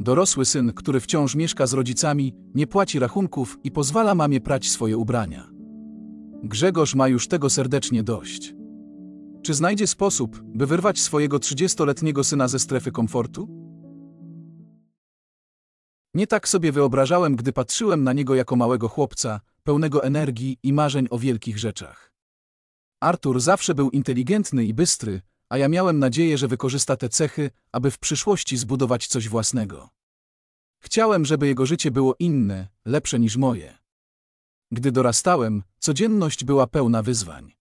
Dorosły syn, który wciąż mieszka z rodzicami, nie płaci rachunków i pozwala mamie prać swoje ubrania. Grzegorz ma już tego serdecznie dość. Czy znajdzie sposób, by wyrwać swojego 30-letniego syna ze strefy komfortu? Nie tak sobie wyobrażałem, gdy patrzyłem na niego jako małego chłopca, pełnego energii i marzeń o wielkich rzeczach. Artur zawsze był inteligentny i bystry, a ja miałem nadzieję, że wykorzysta te cechy, aby w przyszłości zbudować coś własnego. Chciałem, żeby jego życie było inne, lepsze niż moje. Gdy dorastałem, codzienność była pełna wyzwań.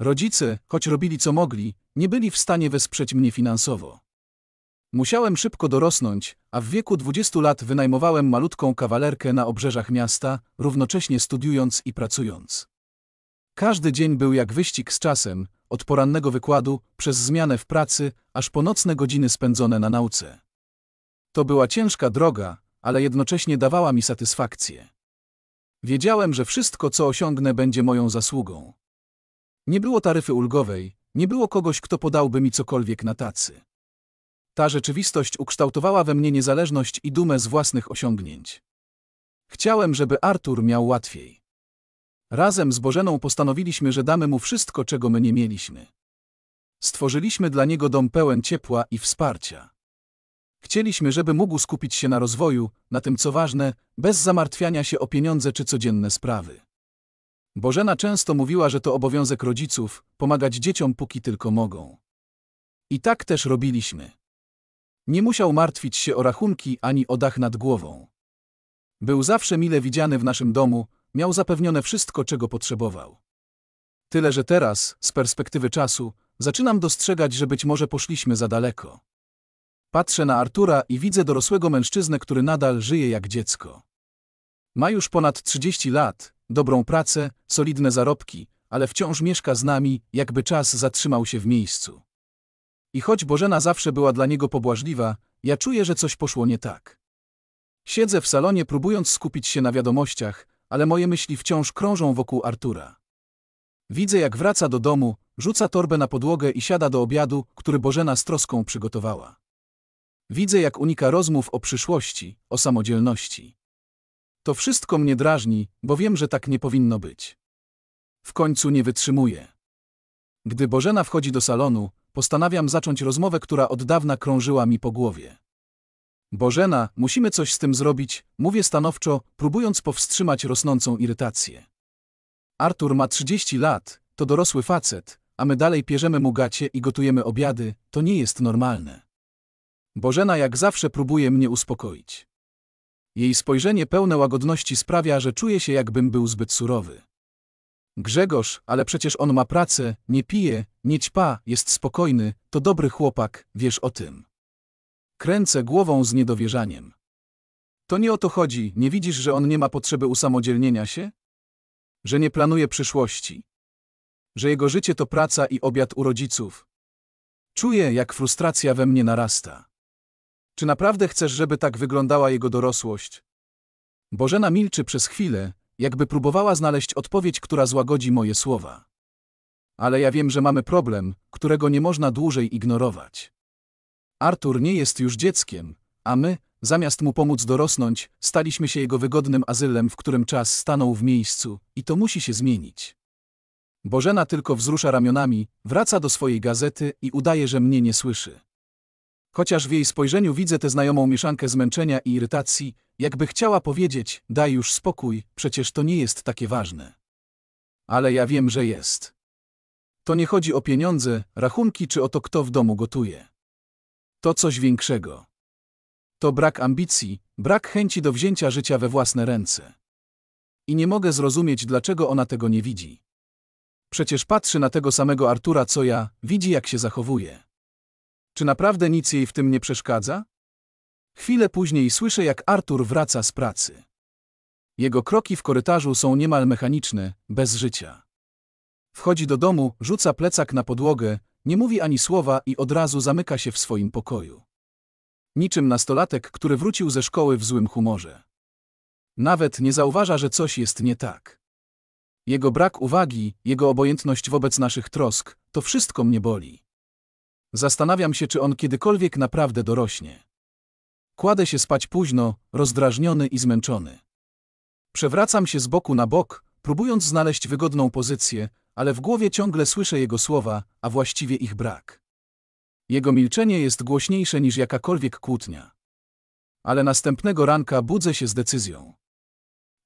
Rodzice, choć robili co mogli, nie byli w stanie wesprzeć mnie finansowo. Musiałem szybko dorosnąć, a w wieku 20 lat wynajmowałem malutką kawalerkę na obrzeżach miasta, równocześnie studiując i pracując. Każdy dzień był jak wyścig z czasem, od porannego wykładu, przez zmianę w pracy, aż po nocne godziny spędzone na nauce. To była ciężka droga, ale jednocześnie dawała mi satysfakcję. Wiedziałem, że wszystko, co osiągnę, będzie moją zasługą. Nie było taryfy ulgowej, nie było kogoś, kto podałby mi cokolwiek na tacy. Ta rzeczywistość ukształtowała we mnie niezależność i dumę z własnych osiągnięć. Chciałem, żeby Artur miał łatwiej. Razem z Bożeną postanowiliśmy, że damy mu wszystko, czego my nie mieliśmy. Stworzyliśmy dla niego dom pełen ciepła i wsparcia. Chcieliśmy, żeby mógł skupić się na rozwoju, na tym co ważne, bez zamartwiania się o pieniądze czy codzienne sprawy. Bożena często mówiła, że to obowiązek rodziców pomagać dzieciom, póki tylko mogą. I tak też robiliśmy. Nie musiał martwić się o rachunki ani o dach nad głową. Był zawsze mile widziany w naszym domu, miał zapewnione wszystko, czego potrzebował. Tyle, że teraz, z perspektywy czasu, zaczynam dostrzegać, że być może poszliśmy za daleko. Patrzę na Artura i widzę dorosłego mężczyznę, który nadal żyje jak dziecko. Ma już ponad 30 lat, dobrą pracę, solidne zarobki, ale wciąż mieszka z nami, jakby czas zatrzymał się w miejscu. I choć Bożena zawsze była dla niego pobłażliwa, ja czuję, że coś poszło nie tak. Siedzę w salonie, próbując skupić się na wiadomościach, ale moje myśli wciąż krążą wokół Artura. Widzę, jak wraca do domu, rzuca torbę na podłogę i siada do obiadu, który Bożena z troską przygotowała. Widzę, jak unika rozmów o przyszłości, o samodzielności. To wszystko mnie drażni, bo wiem, że tak nie powinno być. W końcu nie wytrzymuję. Gdy Bożena wchodzi do salonu, postanawiam zacząć rozmowę, która od dawna krążyła mi po głowie. Bożena, musimy coś z tym zrobić, mówię stanowczo, próbując powstrzymać rosnącą irytację. Artur ma 30 lat, to dorosły facet, a my dalej pierzemy mu gacie i gotujemy obiady, to nie jest normalne. Bożena jak zawsze próbuje mnie uspokoić. Jej spojrzenie pełne łagodności sprawia, że czuję się jakbym był zbyt surowy. Grzegorz, ale przecież on ma pracę, nie pije, nie ćpa, jest spokojny, to dobry chłopak, wiesz o tym. Kręcę głową z niedowierzaniem. To nie o to chodzi, nie widzisz, że on nie ma potrzeby usamodzielnienia się? Że nie planuje przyszłości? Że jego życie to praca i obiad u rodziców? Czuję, jak frustracja we mnie narasta. Czy naprawdę chcesz, żeby tak wyglądała jego dorosłość? Bożena milczy przez chwilę, jakby próbowała znaleźć odpowiedź, która złagodzi moje słowa. Ale ja wiem, że mamy problem, którego nie można dłużej ignorować. Artur nie jest już dzieckiem, a my, zamiast mu pomóc dorosnąć, staliśmy się jego wygodnym azylem, w którym czas stanął w miejscu i to musi się zmienić. Bożena tylko wzrusza ramionami, wraca do swojej gazety i udaje, że mnie nie słyszy. Chociaż w jej spojrzeniu widzę tę znajomą mieszankę zmęczenia i irytacji, jakby chciała powiedzieć, daj już spokój, przecież to nie jest takie ważne. Ale ja wiem, że jest. To nie chodzi o pieniądze, rachunki czy o to, kto w domu gotuje. To coś większego. To brak ambicji, brak chęci do wzięcia życia we własne ręce. I nie mogę zrozumieć, dlaczego ona tego nie widzi. Przecież patrzy na tego samego Artura co ja, widzi jak się zachowuje. Czy naprawdę nic jej w tym nie przeszkadza? Chwilę później słyszę, jak Artur wraca z pracy. Jego kroki w korytarzu są niemal mechaniczne, bez życia. Wchodzi do domu, rzuca plecak na podłogę, nie mówi ani słowa i od razu zamyka się w swoim pokoju. Niczym nastolatek, który wrócił ze szkoły w złym humorze. Nawet nie zauważa, że coś jest nie tak. Jego brak uwagi, jego obojętność wobec naszych trosk, to wszystko mnie boli. Zastanawiam się, czy on kiedykolwiek naprawdę dorośnie. Kładę się spać późno, rozdrażniony i zmęczony. Przewracam się z boku na bok, próbując znaleźć wygodną pozycję, ale w głowie ciągle słyszę jego słowa, a właściwie ich brak. Jego milczenie jest głośniejsze niż jakakolwiek kłótnia. Ale następnego ranka budzę się z decyzją.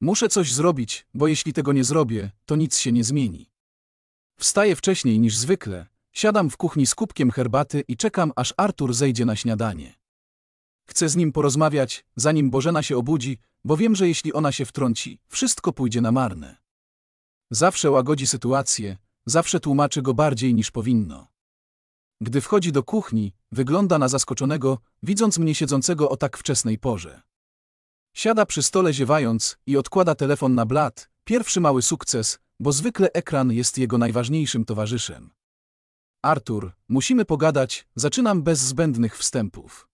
Muszę coś zrobić, bo jeśli tego nie zrobię, to nic się nie zmieni. Wstaję wcześniej niż zwykle, siadam w kuchni z kubkiem herbaty i czekam, aż Artur zejdzie na śniadanie. Chcę z nim porozmawiać, zanim Bożena się obudzi, bo wiem, że jeśli ona się wtrąci, wszystko pójdzie na marne. Zawsze łagodzi sytuację, zawsze tłumaczy go bardziej niż powinno. Gdy wchodzi do kuchni, wygląda na zaskoczonego, widząc mnie siedzącego o tak wczesnej porze. Siada przy stole ziewając i odkłada telefon na blat, pierwszy mały sukces, bo zwykle ekran jest jego najważniejszym towarzyszem. Artur, musimy pogadać, zaczynam bez zbędnych wstępów.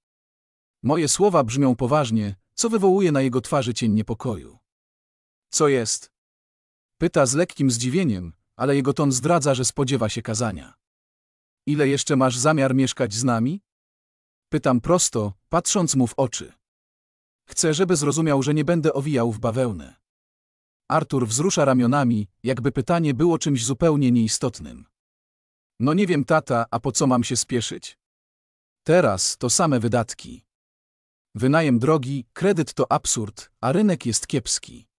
Moje słowa brzmią poważnie, co wywołuje na jego twarzy cień niepokoju. Co jest? Pyta z lekkim zdziwieniem, ale jego ton zdradza, że spodziewa się kazania. Ile jeszcze masz zamiar mieszkać z nami? Pytam prosto, patrząc mu w oczy. Chcę, żeby zrozumiał, że nie będę owijał w bawełnę. Artur wzrusza ramionami, jakby pytanie było czymś zupełnie nieistotnym. No nie wiem, tata, a po co mam się spieszyć? Teraz to same wydatki. Wynajem drogi, kredyt to absurd, a rynek jest kiepski.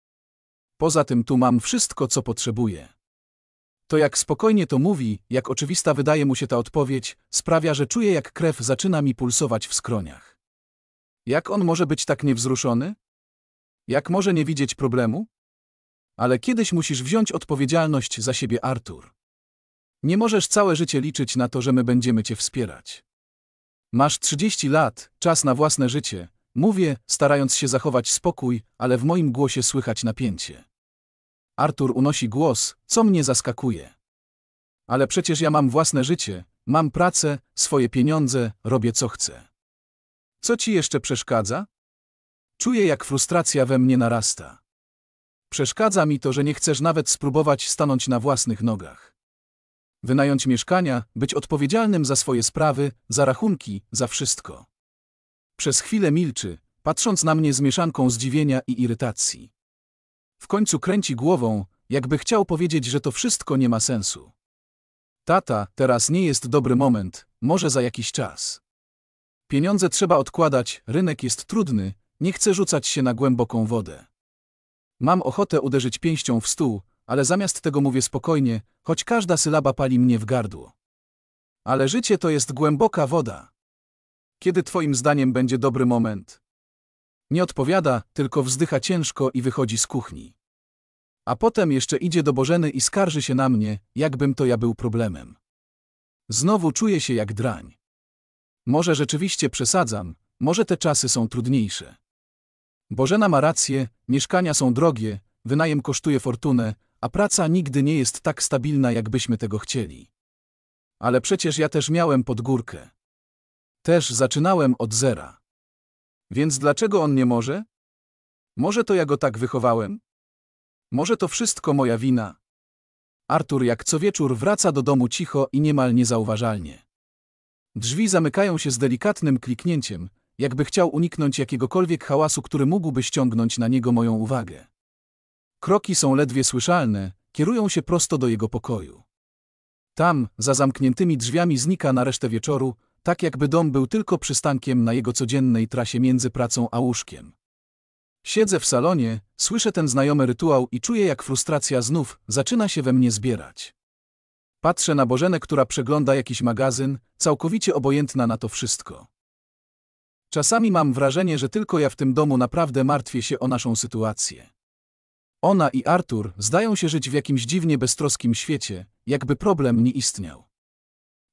Poza tym tu mam wszystko, co potrzebuję. To jak spokojnie to mówi, jak oczywista wydaje mu się ta odpowiedź, sprawia, że czuję jak krew zaczyna mi pulsować w skroniach. Jak on może być tak niewzruszony? Jak może nie widzieć problemu? Ale kiedyś musisz wziąć odpowiedzialność za siebie, Artur. Nie możesz całe życie liczyć na to, że my będziemy cię wspierać. Masz 30 lat, czas na własne życie. Mówię, starając się zachować spokój, ale w moim głosie słychać napięcie. Artur unosi głos, co mnie zaskakuje. Ale przecież ja mam własne życie, mam pracę, swoje pieniądze, robię co chcę. Co ci jeszcze przeszkadza? Czuję, jak frustracja we mnie narasta. Przeszkadza mi to, że nie chcesz nawet spróbować stanąć na własnych nogach. Wynająć mieszkania, być odpowiedzialnym za swoje sprawy, za rachunki, za wszystko. Przez chwilę milczy, patrząc na mnie z mieszanką zdziwienia i irytacji. W końcu kręci głową, jakby chciał powiedzieć, że to wszystko nie ma sensu. Tata, teraz nie jest dobry moment, może za jakiś czas. Pieniądze trzeba odkładać, rynek jest trudny, nie chcę rzucać się na głęboką wodę. Mam ochotę uderzyć pięścią w stół, ale zamiast tego mówię spokojnie, choć każda sylaba pali mnie w gardło. Ale życie to jest głęboka woda. Kiedy twoim zdaniem będzie dobry moment? Nie odpowiada, tylko wzdycha ciężko i wychodzi z kuchni. A potem jeszcze idzie do Bożeny i skarży się na mnie, jakbym to ja był problemem. Znowu czuję się jak drań. Może rzeczywiście przesadzam, może te czasy są trudniejsze. Bożena ma rację, mieszkania są drogie, wynajem kosztuje fortunę, a praca nigdy nie jest tak stabilna, jakbyśmy tego chcieli. Ale przecież ja też miałem podgórkę. Też zaczynałem od zera. Więc dlaczego on nie może? Może to ja go tak wychowałem? Może to wszystko moja wina? Artur jak co wieczór wraca do domu cicho i niemal niezauważalnie. Drzwi zamykają się z delikatnym kliknięciem, jakby chciał uniknąć jakiegokolwiek hałasu, który mógłby ściągnąć na niego moją uwagę. Kroki są ledwie słyszalne, kierują się prosto do jego pokoju. Tam, za zamkniętymi drzwiami znika na resztę wieczoru, tak jakby dom był tylko przystankiem na jego codziennej trasie między pracą a łóżkiem. Siedzę w salonie, słyszę ten znajomy rytuał i czuję, jak frustracja znów zaczyna się we mnie zbierać. Patrzę na Bożenę, która przegląda jakiś magazyn, całkowicie obojętna na to wszystko. Czasami mam wrażenie, że tylko ja w tym domu naprawdę martwię się o naszą sytuację. Ona i Artur zdają się żyć w jakimś dziwnie beztroskim świecie, jakby problem nie istniał.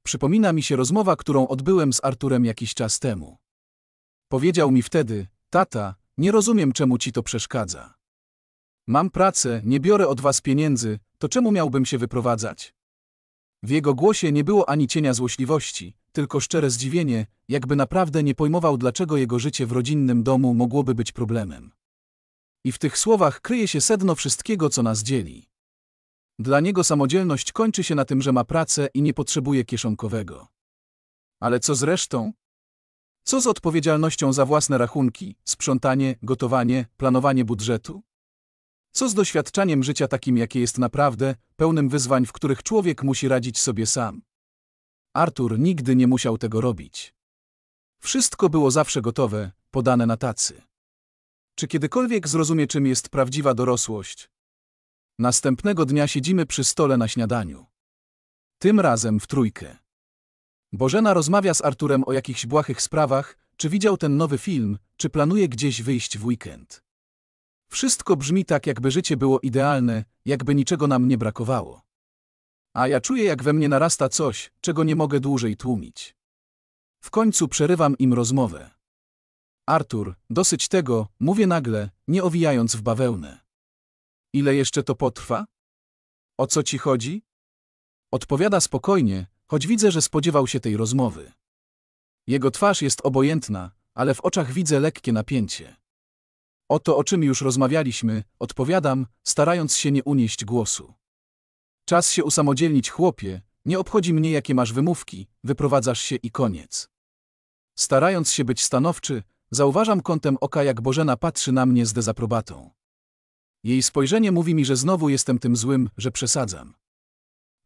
Przypomina mi się rozmowa, którą odbyłem z Arturem jakiś czas temu. Powiedział mi wtedy, tata, nie rozumiem czemu ci to przeszkadza. Mam pracę, nie biorę od was pieniędzy, to czemu miałbym się wyprowadzać? W jego głosie nie było ani cienia złośliwości, tylko szczere zdziwienie, jakby naprawdę nie pojmował, dlaczego jego życie w rodzinnym domu mogłoby być problemem. I w tych słowach kryje się sedno wszystkiego, co nas dzieli. Dla niego samodzielność kończy się na tym, że ma pracę i nie potrzebuje kieszonkowego. Ale co z resztą? Co z odpowiedzialnością za własne rachunki, sprzątanie, gotowanie, planowanie budżetu? Co z doświadczaniem życia takim, jakie jest naprawdę, pełnym wyzwań, w których człowiek musi radzić sobie sam? Artur nigdy nie musiał tego robić. Wszystko było zawsze gotowe, podane na tacy. Czy kiedykolwiek zrozumie, czym jest prawdziwa dorosłość? Następnego dnia siedzimy przy stole na śniadaniu. Tym razem w trójkę. Bożena rozmawia z Arturem o jakichś błahych sprawach, czy widział ten nowy film, czy planuje gdzieś wyjść w weekend. Wszystko brzmi tak, jakby życie było idealne, jakby niczego nam nie brakowało. A ja czuję, jak we mnie narasta coś, czego nie mogę dłużej tłumić. W końcu przerywam im rozmowę. Artur, dosyć tego, mówię nagle, nie owijając w bawełnę. Ile jeszcze to potrwa? O co ci chodzi? Odpowiada spokojnie, choć widzę, że spodziewał się tej rozmowy. Jego twarz jest obojętna, ale w oczach widzę lekkie napięcie. O to, o czym już rozmawialiśmy, odpowiadam, starając się nie unieść głosu. Czas się usamodzielnić, chłopie, nie obchodzi mnie, jakie masz wymówki, wyprowadzasz się i koniec. Starając się być stanowczy, zauważam kątem oka, jak Bożena patrzy na mnie z dezaprobatą. Jej spojrzenie mówi mi, że znowu jestem tym złym, że przesadzam.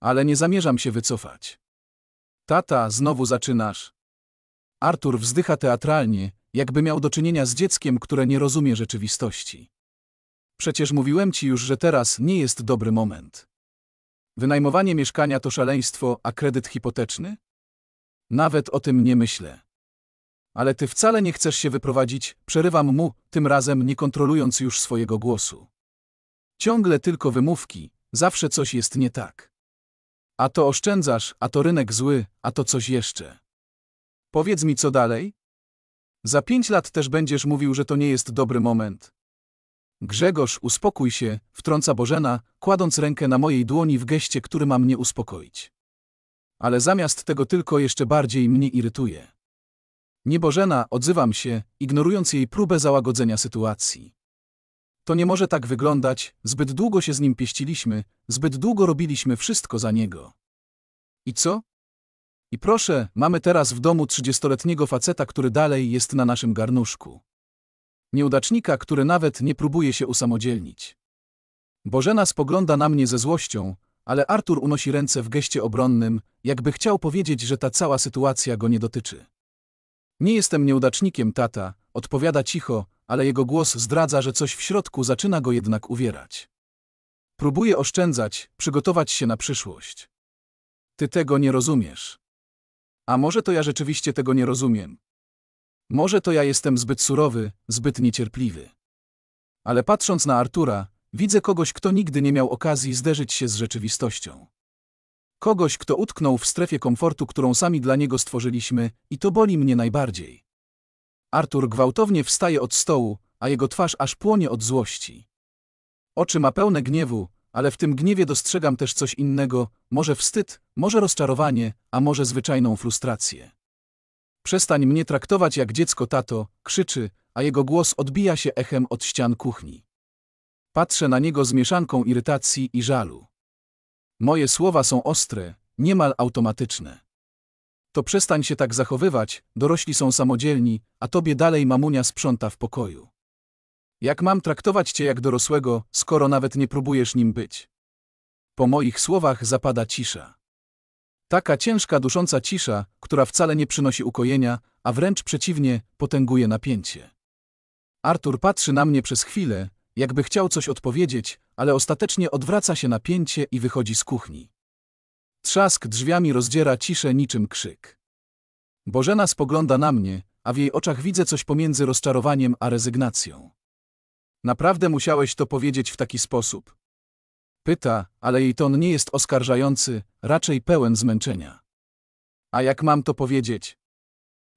Ale nie zamierzam się wycofać. Tata, znowu zaczynasz. Artur wzdycha teatralnie, jakby miał do czynienia z dzieckiem, które nie rozumie rzeczywistości. Przecież mówiłem ci już, że teraz nie jest dobry moment. Wynajmowanie mieszkania to szaleństwo, a kredyt hipoteczny? Nawet o tym nie myślę. Ale ty wcale nie chcesz się wyprowadzić, przerywam mu, tym razem nie kontrolując już swojego głosu. Ciągle tylko wymówki, zawsze coś jest nie tak. A to oszczędzasz, a to rynek zły, a to coś jeszcze. Powiedz mi co dalej? Za pięć lat też będziesz mówił, że to nie jest dobry moment. Grzegorz, uspokój się, wtrąca Bożena, kładąc rękę na mojej dłoni w geście, który ma mnie uspokoić. Ale zamiast tego tylko jeszcze bardziej mnie irytuje. Nie Bożena, odzywam się, ignorując jej próbę załagodzenia sytuacji. To nie może tak wyglądać, zbyt długo się z nim pieściliśmy, zbyt długo robiliśmy wszystko za niego. I co? I proszę, mamy teraz w domu trzydziestoletniego faceta, który dalej jest na naszym garnuszku. Nieudacznika, który nawet nie próbuje się usamodzielnić. Bożena spogląda na mnie ze złością, ale Artur unosi ręce w geście obronnym, jakby chciał powiedzieć, że ta cała sytuacja go nie dotyczy. Nie jestem nieudacznikiem, tata, odpowiada cicho, ale jego głos zdradza, że coś w środku zaczyna go jednak uwierać. Próbuje oszczędzać, przygotować się na przyszłość. Ty tego nie rozumiesz. A może to ja rzeczywiście tego nie rozumiem? Może to ja jestem zbyt surowy, zbyt niecierpliwy. Ale patrząc na Artura, widzę kogoś, kto nigdy nie miał okazji zderzyć się z rzeczywistością. Kogoś, kto utknął w strefie komfortu, którą sami dla niego stworzyliśmy, i to boli mnie najbardziej. Artur gwałtownie wstaje od stołu, a jego twarz aż płonie od złości. Oczy ma pełne gniewu, ale w tym gniewie dostrzegam też coś innego, może wstyd, może rozczarowanie, a może zwyczajną frustrację. Przestań mnie traktować jak dziecko, tato, krzyczy, a jego głos odbija się echem od ścian kuchni. Patrzę na niego z mieszanką irytacji i żalu. Moje słowa są ostre, niemal automatyczne. To przestań się tak zachowywać, dorośli są samodzielni, a tobie dalej mamunia sprząta w pokoju. Jak mam traktować cię jak dorosłego, skoro nawet nie próbujesz nim być? Po moich słowach zapada cisza. Taka ciężka, dusząca cisza, która wcale nie przynosi ukojenia, a wręcz przeciwnie, potęguje napięcie. Artur patrzy na mnie przez chwilę, jakby chciał coś odpowiedzieć, ale ostatecznie odwraca się napięcie i wychodzi z kuchni. Trzask drzwiami rozdziera ciszę niczym krzyk. Bożena spogląda na mnie, a w jej oczach widzę coś pomiędzy rozczarowaniem a rezygnacją. Naprawdę musiałeś to powiedzieć w taki sposób? Pyta, ale jej ton nie jest oskarżający, raczej pełen zmęczenia. A jak mam to powiedzieć?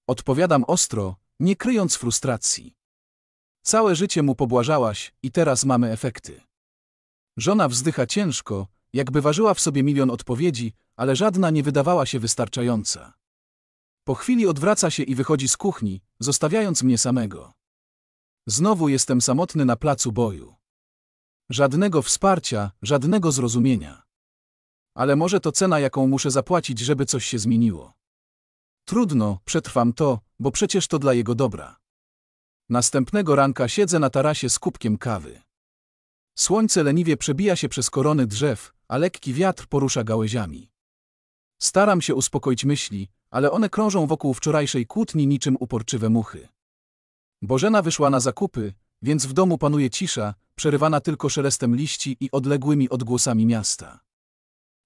Odpowiadam ostro, nie kryjąc frustracji. Całe życie mu pobłażałaś i teraz mamy efekty. Żona wzdycha ciężko, jakby ważyła w sobie milion odpowiedzi, ale żadna nie wydawała się wystarczająca. Po chwili odwraca się i wychodzi z kuchni, zostawiając mnie samego. Znowu jestem samotny na placu boju. Żadnego wsparcia, żadnego zrozumienia. Ale może to cena, jaką muszę zapłacić, żeby coś się zmieniło. Trudno, przetrwam to, bo przecież to dla jego dobra. Następnego ranka siedzę na tarasie z kubkiem kawy. Słońce leniwie przebija się przez korony drzew, a lekki wiatr porusza gałęziami. Staram się uspokoić myśli, ale one krążą wokół wczorajszej kłótni niczym uporczywe muchy. Bożena wyszła na zakupy, więc w domu panuje cisza, przerywana tylko szelestem liści i odległymi odgłosami miasta.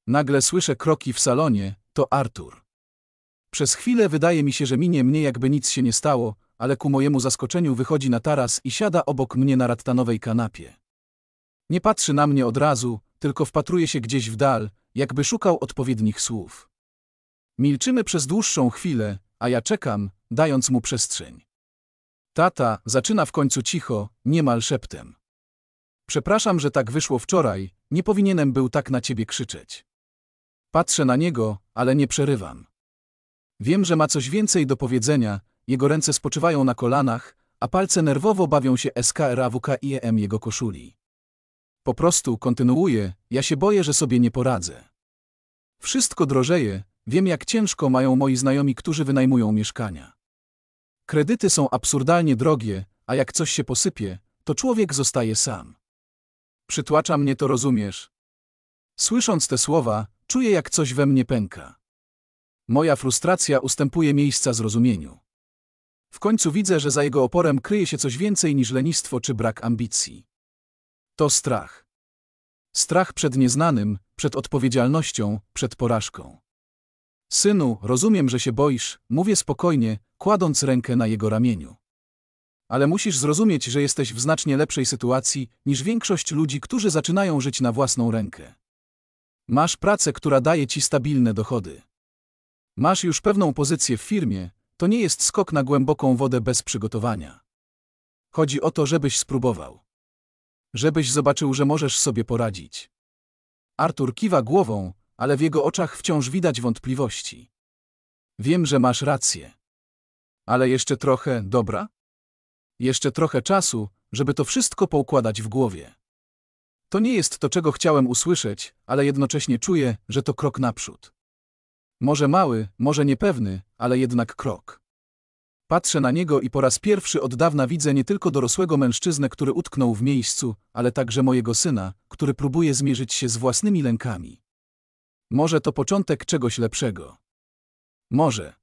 Nagle słyszę kroki w salonie, to Artur. Przez chwilę wydaje mi się, że minie mnie jakby nic się nie stało, ale ku mojemu zaskoczeniu wychodzi na taras i siada obok mnie na rattanowej kanapie. Nie patrzy na mnie od razu, tylko wpatruje się gdzieś w dal, jakby szukał odpowiednich słów. Milczymy przez dłuższą chwilę, a ja czekam, dając mu przestrzeń. Tata zaczyna w końcu cicho, niemal szeptem. Przepraszam, że tak wyszło wczoraj, nie powinienem był tak na ciebie krzyczeć. Patrzę na niego, ale nie przerywam. Wiem, że ma coś więcej do powiedzenia, jego ręce spoczywają na kolanach, a palce nerwowo bawią się SKRAWKIEM jego koszuli. Po prostu kontynuuję, ja się boję, że sobie nie poradzę. Wszystko drożeje, wiem jak ciężko mają moi znajomi, którzy wynajmują mieszkania. Kredyty są absurdalnie drogie, a jak coś się posypie, to człowiek zostaje sam. Przytłacza mnie to, rozumiesz? Słysząc te słowa, czuję jak coś we mnie pęka. Moja frustracja ustępuje miejsca zrozumieniu. W końcu widzę, że za jego oporem kryje się coś więcej niż lenistwo czy brak ambicji. To strach. Strach przed nieznanym, przed odpowiedzialnością, przed porażką. Synu, rozumiem, że się boisz, mówię spokojnie, kładąc rękę na jego ramieniu. Ale musisz zrozumieć, że jesteś w znacznie lepszej sytuacji niż większość ludzi, którzy zaczynają żyć na własną rękę. Masz pracę, która daje ci stabilne dochody. Masz już pewną pozycję w firmie, to nie jest skok na głęboką wodę bez przygotowania. Chodzi o to, żebyś spróbował. Żebyś zobaczył, że możesz sobie poradzić. Artur kiwa głową, ale w jego oczach wciąż widać wątpliwości. Wiem, że masz rację. Ale jeszcze trochę, dobra? Jeszcze trochę czasu, żeby to wszystko poukładać w głowie. To nie jest to, czego chciałem usłyszeć, ale jednocześnie czuję, że to krok naprzód. Może mały, może niepewny, ale jednak krok. Patrzę na niego i po raz pierwszy od dawna widzę nie tylko dorosłego mężczyznę, który utknął w miejscu, ale także mojego syna, który próbuje zmierzyć się z własnymi lękami. Może to początek czegoś lepszego. Może.